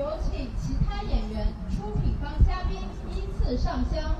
有请其他演员出品方嘉宾依次上香。